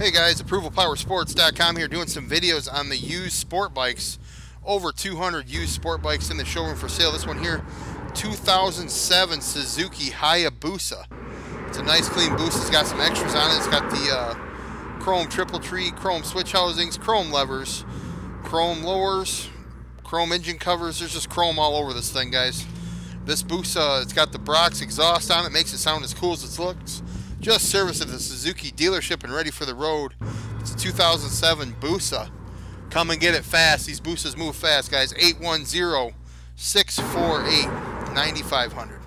Hey guys, ApprovalPowerSports.com here doing some videos on the used sport bikes. Over 200 used sport bikes in the showroom for sale. This one here, 2007 Suzuki Hayabusa. It's a nice clean Busa. It's got some extras on it. It's got the uh, chrome triple tree, chrome switch housings, chrome levers, chrome lowers, chrome engine covers. There's just chrome all over this thing, guys. This Busa, it's got the Brock's exhaust on it. Makes it sound as cool as it looks. Just service at the Suzuki dealership and ready for the road. It's a 2007 Busa. Come and get it fast. These Busas move fast, guys. 810 648 9500.